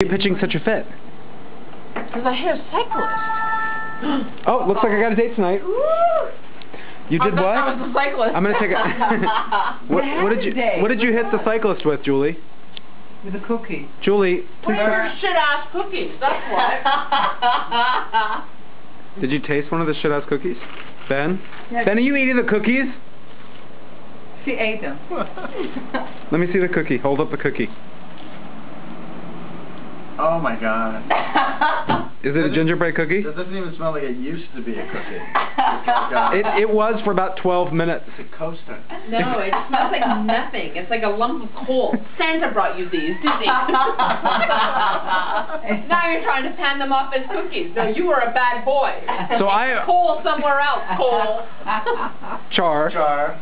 you pitching such a fit? Because I hit a cyclist. Oh, looks like I got a date tonight. You did thought what? That was the cyclist. I'm gonna take a. what, what did you What did you hit the cyclist with, Julie? With a cookie. Julie, please. Where are shit ass cookies? That's why. Did you taste one of the shit ass cookies? Ben? Yeah. Ben, are you eating the cookies? She ate them. Let me see the cookie. Hold up the cookie. Oh my god. Is it a gingerbread cookie? That doesn't even smell like it used to be a cookie. It, it was for about 12 minutes. It's a coaster. no, it smells like nothing. It's like a lump of coal. Santa brought you these, didn't he? now you're trying to pan them off as cookies. No, you were a bad boy. So I- Coal somewhere else, coal. Char. Jar.